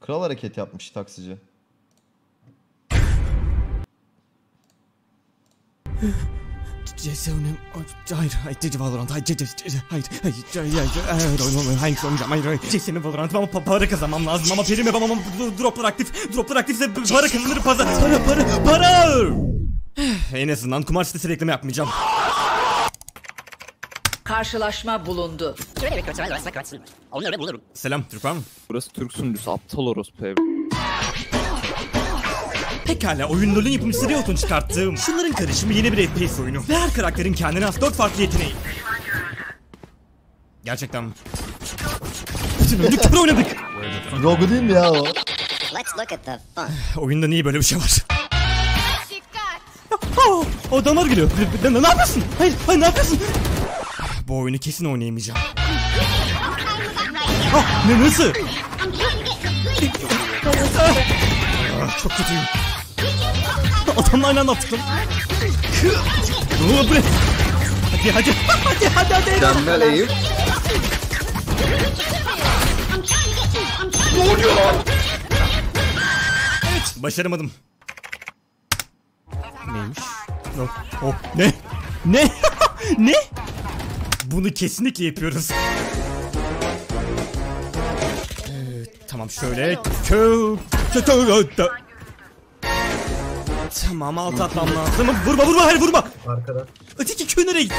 Kral hareket yapmış taksici. Cesaretim... Hayır, hayır, Valorant, hayır, hayır, hayır, hayır, hayır, hayır, hayır, oynayacağım, hayır, hayır. Cici Valorant ama pa- para kazanmam lazım ama primi ama droplar aktif, droplar aktifse para kazanır, para, para, para, para! En azından kumar sitesi reklamı yapmayacağım. Karşılaşma bulundu. Selam, Türk var mı? Burası Türk sunucusu aptal orospu ev. Pekala, oyun LoL'ün yapımcısı Riot'un çıkarttığı şunların karışımı yeni bir FPS oyunu. Ve her karakterin kendine has 4 farklı yeteneği. Gerçekten mi? Bütün oyunu kör oynadık. Rogu değil mi ya o? Let's look at the fun. Oyunda niye böyle bir şey var? O damar geliyor. Ne, ne, ne yapıyorsun? Hayır, hayır ne yapıyorsun? Bu oyunu kesin oynayamayacağım. Ah, ne nasıl? Ah, çok kötüyüm. Adamla aynı anda lan. Oo, bu ne? Hadi hadi. Hadi hadi hadi. Mükemmel eğim. Başaramadım. Neymiş? Oh, oh, ne? Ne? ne? Bunu kesinlikle yapıyoruz. Ee, tamam şöyle. Tamam alt atmam lazım. Vurma vurma hayır vurma. Arkada. Öteki köy nereye gitti?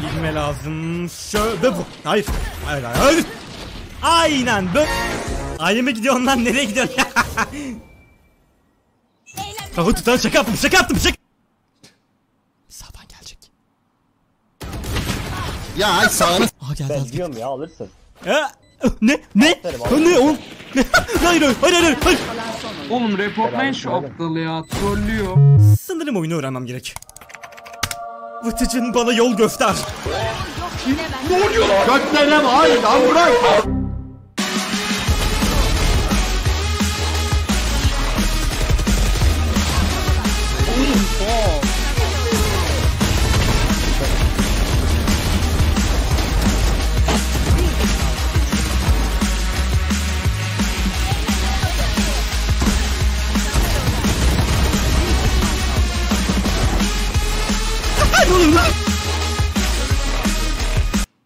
Gitme lazım. Şöyle bu. Hayır. Hayır hayır. hayır. Aynen böyle. Ayı mı gidiyorsun lan nereye gidiyorsun? Kafa tutan şaka yaptım şaka yaptım şaka. Ya ay sağını Aa geldi geldi. Diyorum ya alırsın. Ha, ne? Ne? Ha, ne oğlum? Ne? hayır hayır hayır hayır hayır. Oğlum reportlayın şu aptalı ya. Trollüyor. Sanırım oyunu öğrenmem gerek. Vıtıcın bana yol göster. göklerine ay lan bırak.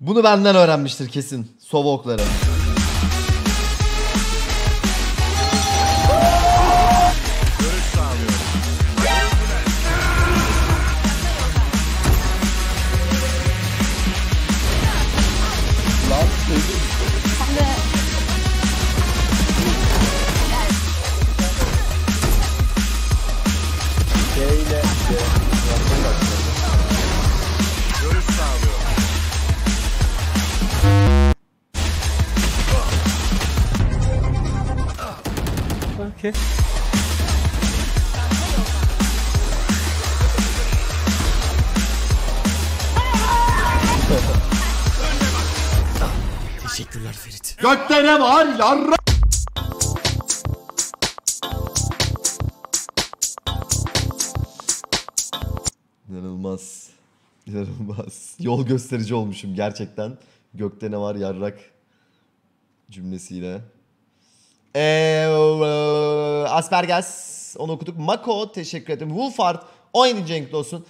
Bunu benden öğrenmiştir kesin. Sova Okay. Teşekkürler Ferit. Göklerine var yarra. İnanılmaz. İnanılmaz. Yol gösterici olmuşum gerçekten. Gökte ne var yarrak cümlesiyle. Eee Asperges onu okuduk. Mako teşekkür ederim. Wolfart 17. renkli olsun.